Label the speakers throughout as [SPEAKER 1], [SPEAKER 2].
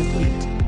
[SPEAKER 1] complete.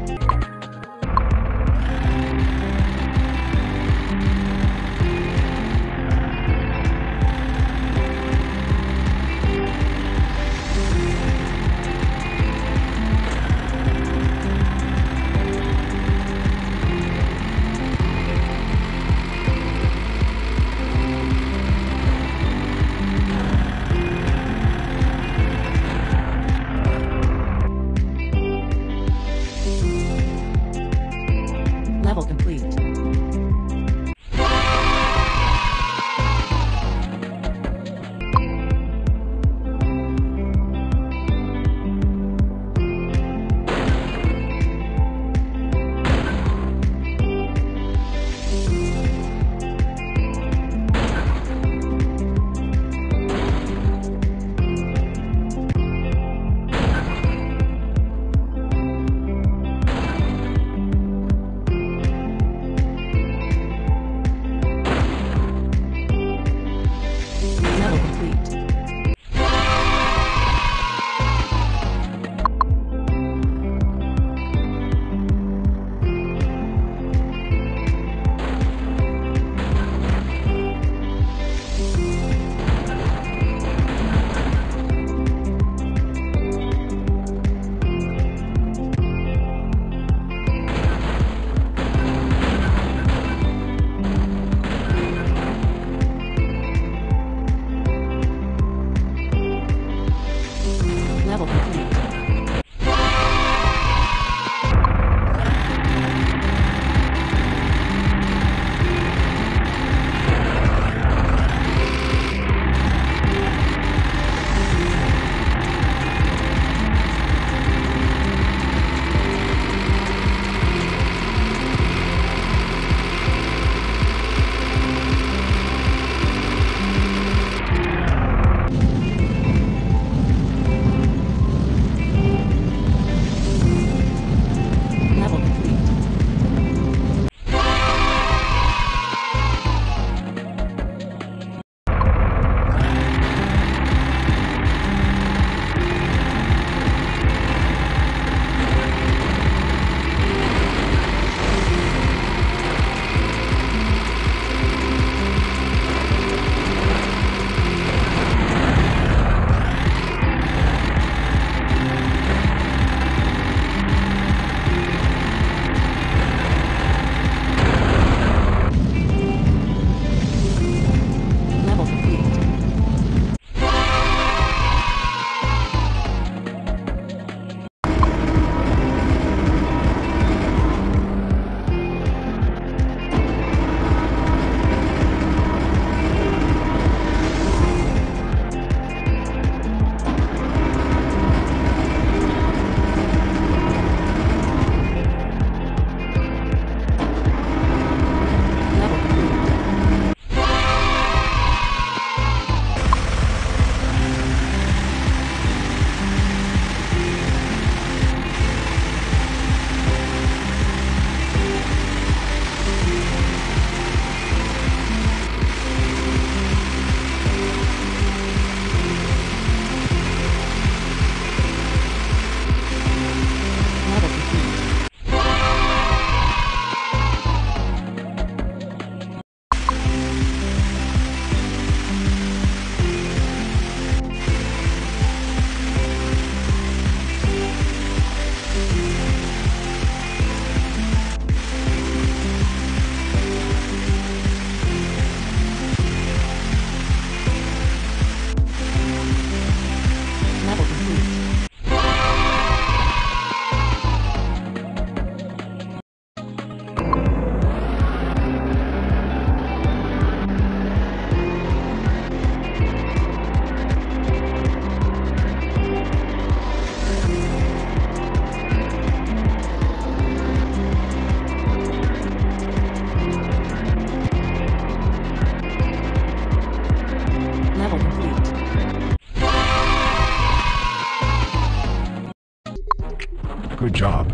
[SPEAKER 1] Good job.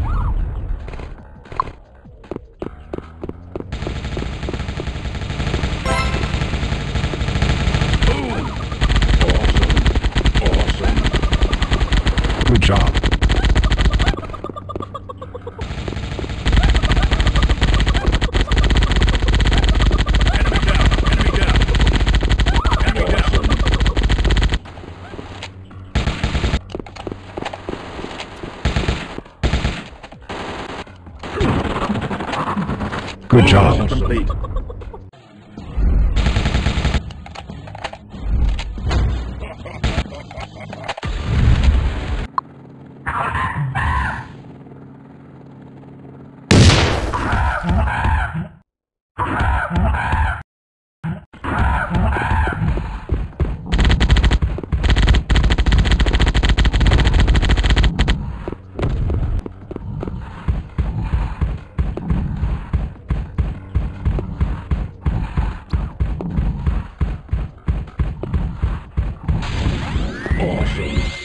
[SPEAKER 1] Boom! Awesome. Awesome.
[SPEAKER 2] Good job. Good job.
[SPEAKER 3] Complete. country.